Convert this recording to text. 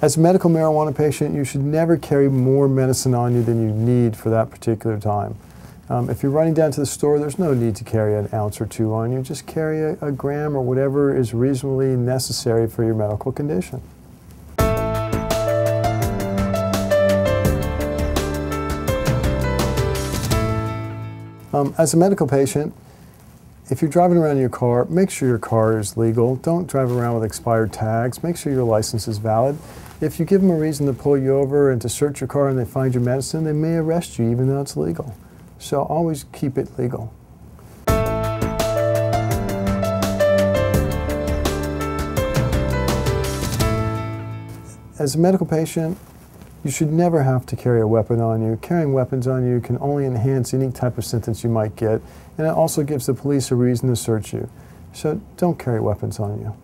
As a medical marijuana patient, you should never carry more medicine on you than you need for that particular time. Um, if you're running down to the store, there's no need to carry an ounce or two on you. Just carry a, a gram or whatever is reasonably necessary for your medical condition. Um, as a medical patient, if you're driving around in your car, make sure your car is legal. Don't drive around with expired tags. Make sure your license is valid. If you give them a reason to pull you over and to search your car and they find your medicine, they may arrest you even though it's legal. So always keep it legal. As a medical patient, you should never have to carry a weapon on you. Carrying weapons on you can only enhance any type of sentence you might get, and it also gives the police a reason to search you. So don't carry weapons on you.